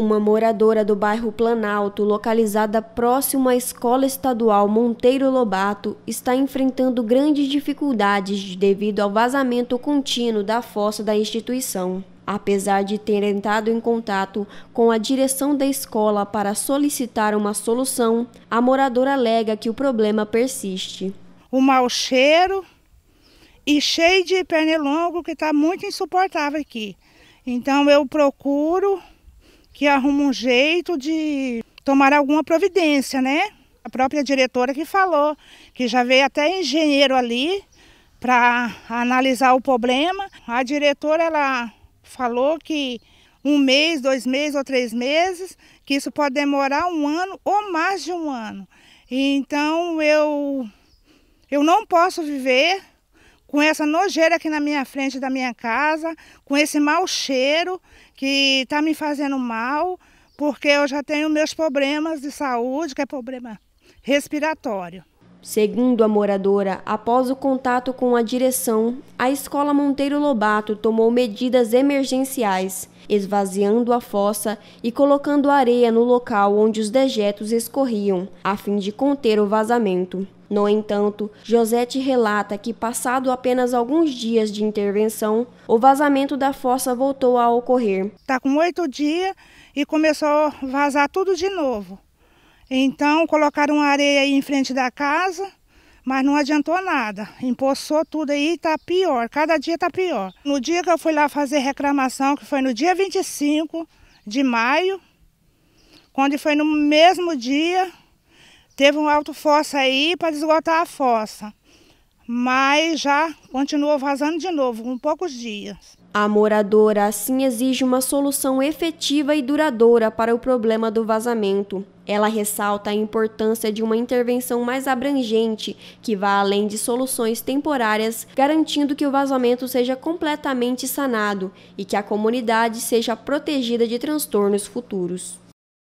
Uma moradora do bairro Planalto, localizada próximo à Escola Estadual Monteiro Lobato, está enfrentando grandes dificuldades devido ao vazamento contínuo da fossa da instituição. Apesar de ter entrado em contato com a direção da escola para solicitar uma solução, a moradora alega que o problema persiste. O mau cheiro e cheio de pernilongo que está muito insuportável aqui. Então eu procuro que arruma um jeito de tomar alguma providência, né? A própria diretora que falou que já veio até engenheiro ali para analisar o problema. A diretora ela falou que um mês, dois meses ou três meses, que isso pode demorar um ano ou mais de um ano. Então eu eu não posso viver com essa nojeira aqui na minha frente da minha casa, com esse mau cheiro que está me fazendo mal, porque eu já tenho meus problemas de saúde, que é problema respiratório. Segundo a moradora, após o contato com a direção, a escola Monteiro Lobato tomou medidas emergenciais, esvaziando a fossa e colocando areia no local onde os dejetos escorriam, a fim de conter o vazamento. No entanto, Josete relata que, passado apenas alguns dias de intervenção, o vazamento da fossa voltou a ocorrer. Está com oito dias e começou a vazar tudo de novo. Então, colocaram areia aí em frente da casa, mas não adiantou nada. Empoçou tudo aí e está pior, cada dia está pior. No dia que eu fui lá fazer reclamação, que foi no dia 25 de maio, quando foi no mesmo dia, Teve um alto fossa aí para esgotar a fossa, mas já continuou vazando de novo, com poucos dias. A moradora assim exige uma solução efetiva e duradoura para o problema do vazamento. Ela ressalta a importância de uma intervenção mais abrangente, que vá além de soluções temporárias, garantindo que o vazamento seja completamente sanado e que a comunidade seja protegida de transtornos futuros.